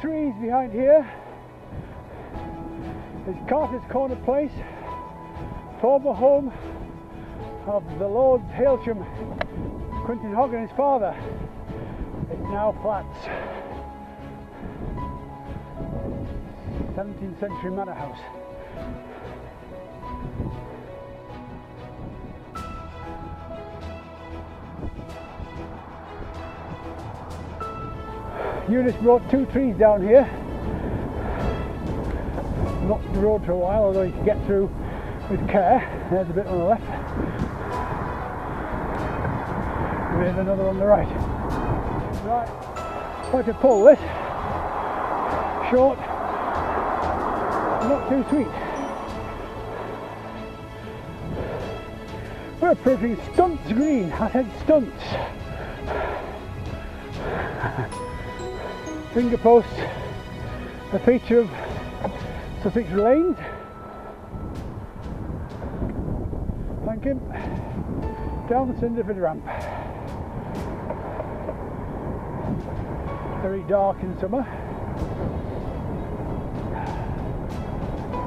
trees behind here is Carter's Corner Place, former home of the Lord Hailsham, Quintin and his father. It's now flats. 17th century manor house. Eunice brought two trees down here. Not the road for a while, although you can get through with care. There's a bit on the left. There's another on the right. Right, try to pull this short, not too sweet. We're approaching Stunts Green. I said Stunts. finger post, a feature of Sussex lanes. Thank him. Down the Cinderford ramp. Very dark in summer.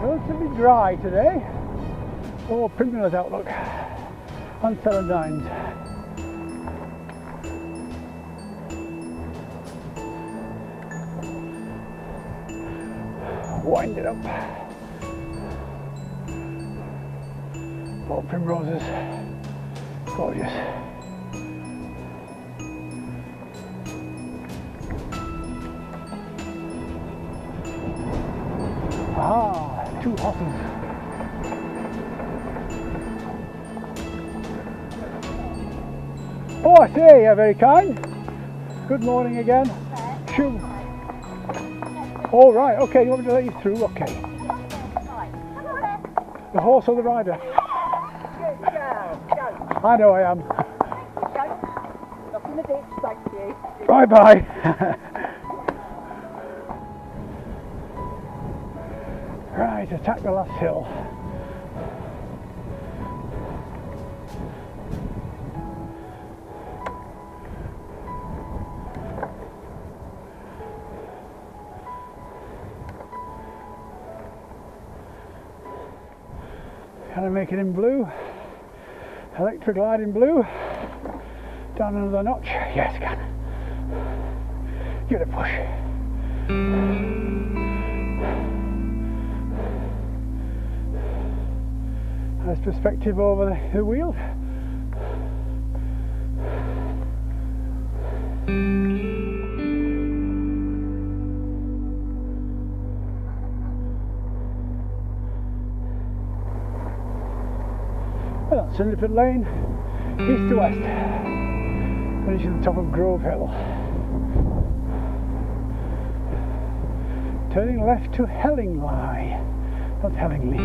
Relatively dry today. Oh, Primrose outlook. And Celandines. Wind it up. More primroses, gorgeous. Ah, two horses. Oh, I say, you're very kind. Good morning again. Shoo. All right, okay, you want me to let you through? Okay. The horse or the rider? I know I am. Bye bye. right, attack the last hill. Can I make it in blue? Electric light in blue. Down another notch. Yes, can. Give it a push. Nice perspective over the, the wheel. Well, that's Lane, east to west, finishing the top of Grove Hill. Turning left to Hellingly, not Hellingly.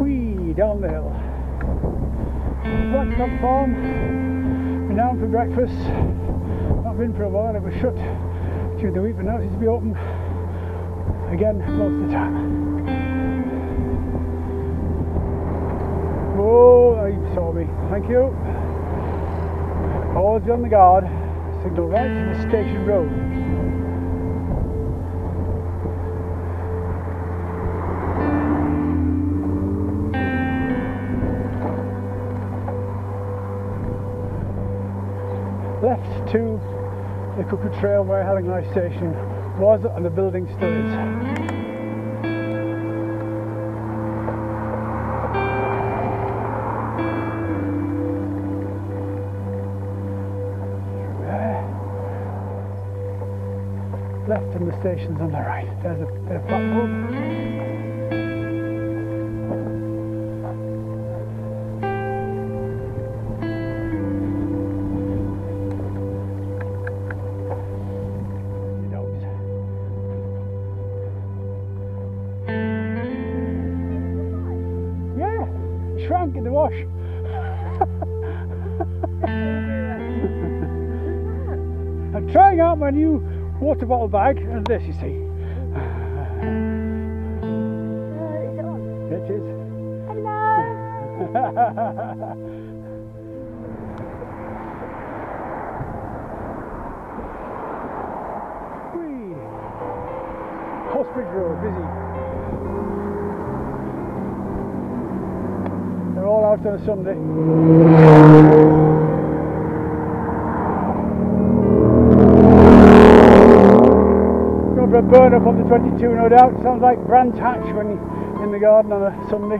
Whee, down the hill. Blackcock Farm, renowned for breakfast. Not been for a while, it was shut during the week, but now seems to be open again most of the time. Oh, you saw me. Thank you. Always on the guard. Signal right to the station road. Left to the Cuckoo Trail where Hellingly Station was and the building still is. Left and the station's on the right. There's a, there's a platform. in the wash. I'm trying out my new water bottle bag and this you see. Uh, it is. Hello! Horsebridge busy. Out on a Sunday. Burn up on the 22 no doubt. Sounds like Brands Hatch when you're in the garden on a Sunday.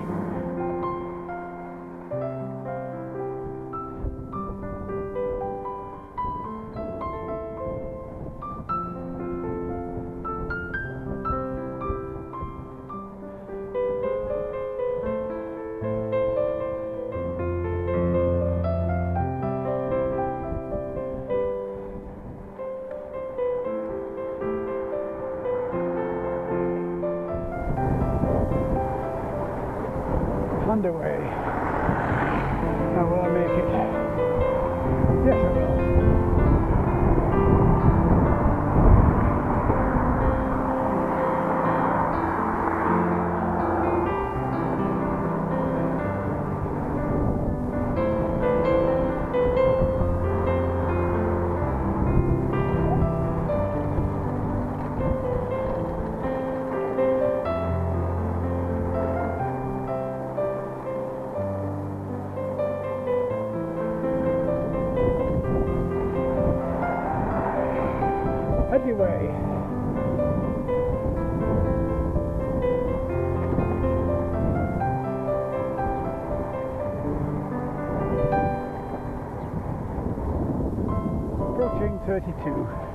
Underway. Now will I make it? 32.